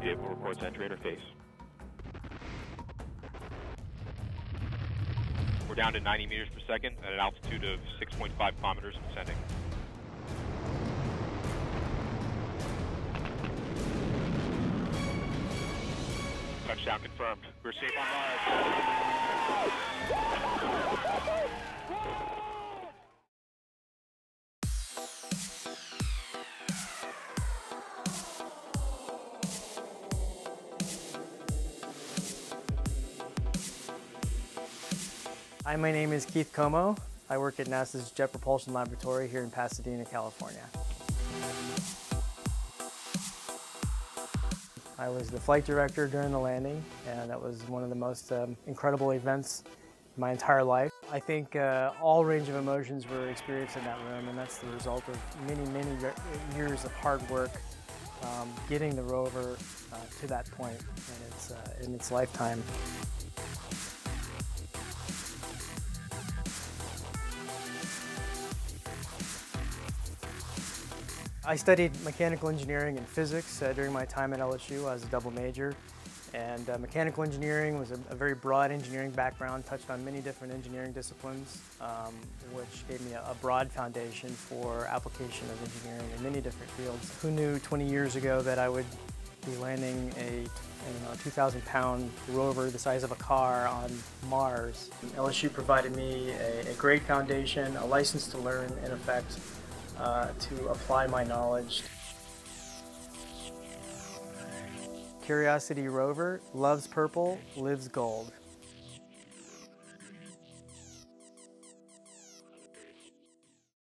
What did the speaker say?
Vehicle reports entry interface. We're down to 90 meters per second at an altitude of 6.5 kilometers descending. Touchdown confirmed. We're safe on Mars. Hi, my name is Keith Comeaux. I work at NASA's Jet Propulsion Laboratory here in Pasadena, California. I was the flight director during the landing, and that was one of the most um, incredible events in my entire life. I think uh, all range of emotions were experienced in that room, and that's the result of many, many years of hard work um, getting the rover uh, to that point in its, uh, in its lifetime. I studied mechanical engineering and physics uh, during my time at LSU. I was a double major. And uh, mechanical engineering was a, a, very broad engineering background, touched on many different engineering disciplines, um, which gave me a, a, broad foundation for application of engineering in many different fields. Who knew 20 years ago that I would be landing a 2,000 pound rover the size of a car on Mars. LSU provided me a, a great foundation, a license to learn, in effect, uh, to apply my knowledge. Curiosity rover loves purple, lives gold.